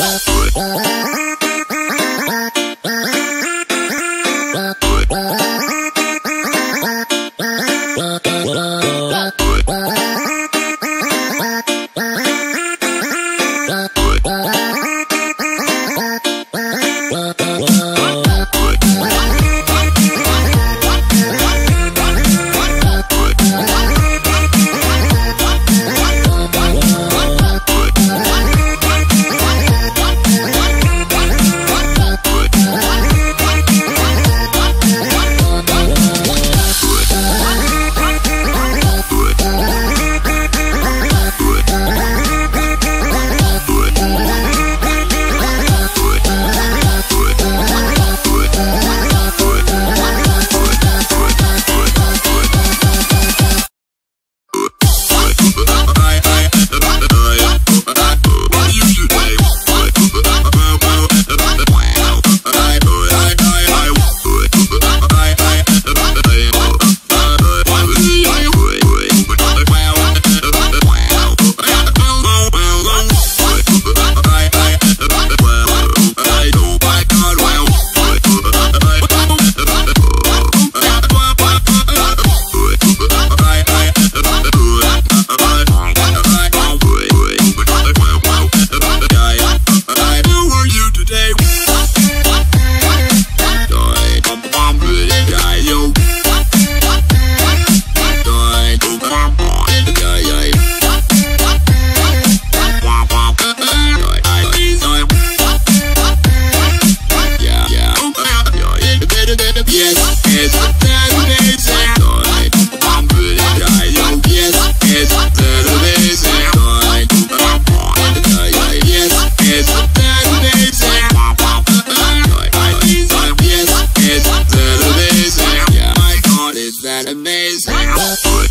Bye. Rich.